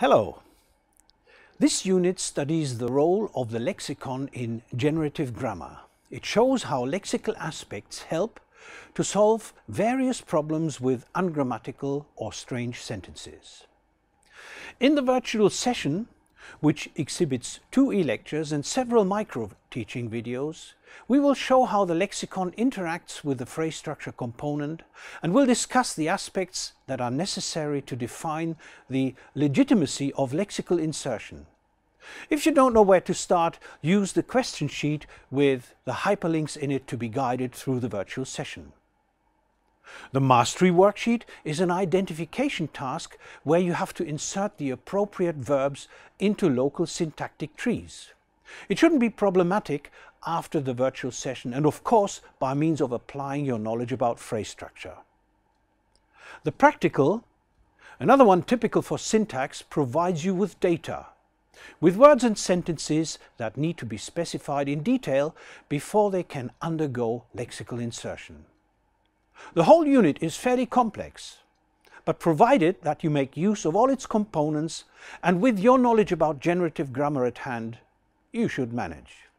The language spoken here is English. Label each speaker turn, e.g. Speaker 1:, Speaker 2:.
Speaker 1: Hello. This unit studies the role of the lexicon in generative grammar. It shows how lexical aspects help to solve various problems with ungrammatical or strange sentences. In the virtual session, which exhibits two e-lectures and several micro-teaching videos, we will show how the lexicon interacts with the phrase structure component and we'll discuss the aspects that are necessary to define the legitimacy of lexical insertion. If you don't know where to start, use the question sheet with the hyperlinks in it to be guided through the virtual session. The mastery worksheet is an identification task where you have to insert the appropriate verbs into local syntactic trees. It shouldn't be problematic after the virtual session and of course by means of applying your knowledge about phrase structure. The practical, another one typical for syntax, provides you with data, with words and sentences that need to be specified in detail before they can undergo lexical insertion. The whole unit is fairly complex, but provided that you make use of all its components and with your knowledge about generative grammar at hand, you should manage.